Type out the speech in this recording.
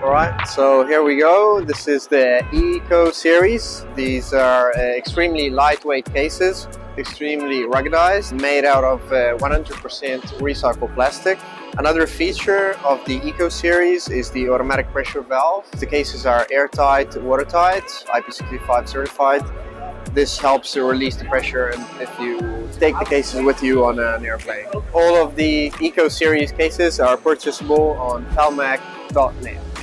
Alright, so here we go. This is the EKO series. These are uh, extremely lightweight cases, extremely ruggedized, made out of 100% uh, recycled plastic. Another feature of the EKO series is the automatic pressure valve. The cases are airtight, watertight, IP65 certified. This helps to release the pressure if you take the cases with you on an airplane. All of the EKO series cases are purchasable on palmac.net.